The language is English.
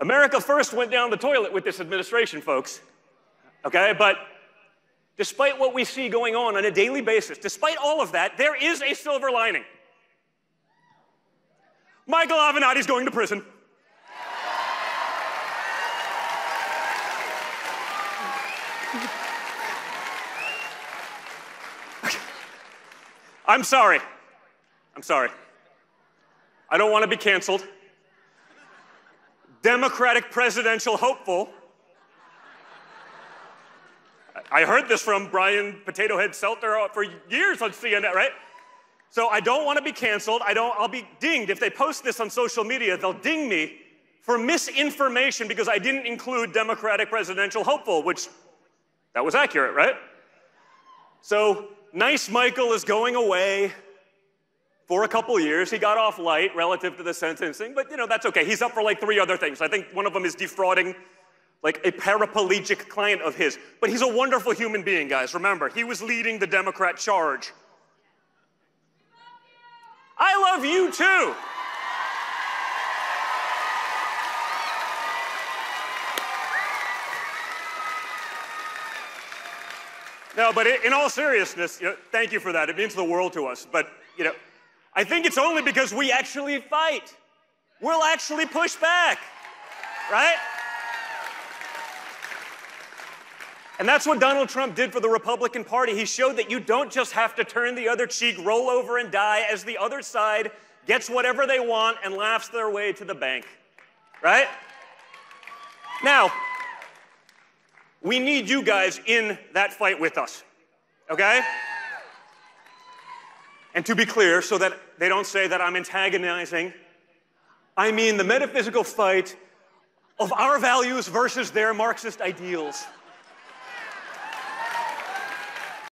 America first went down the toilet with this administration, folks. Okay, but despite what we see going on on a daily basis, despite all of that, there is a silver lining. Michael Avenatti's going to prison. I'm sorry. I'm sorry. I don't want to be canceled. Democratic presidential hopeful. I heard this from Brian Potato Head Stelter for years on CNN, right? So I don't want to be canceled. I don't, I'll be dinged. If they post this on social media, they'll ding me for misinformation because I didn't include Democratic presidential hopeful, which that was accurate, right? So nice Michael is going away for a couple years. He got off light relative to the sentencing, but you know, that's okay. He's up for like three other things. I think one of them is defrauding like a paraplegic client of his. But he's a wonderful human being, guys. Remember, he was leading the Democrat charge. I love you too. No, but in all seriousness, you know, thank you for that. It means the world to us. But, you know, I think it's only because we actually fight. We'll actually push back, right? And that's what Donald Trump did for the Republican Party. He showed that you don't just have to turn the other cheek, roll over, and die as the other side gets whatever they want and laughs their way to the bank, right? Now, we need you guys in that fight with us, okay? And to be clear, so that they don't say that I'm antagonizing, I mean the metaphysical fight of our values versus their Marxist ideals.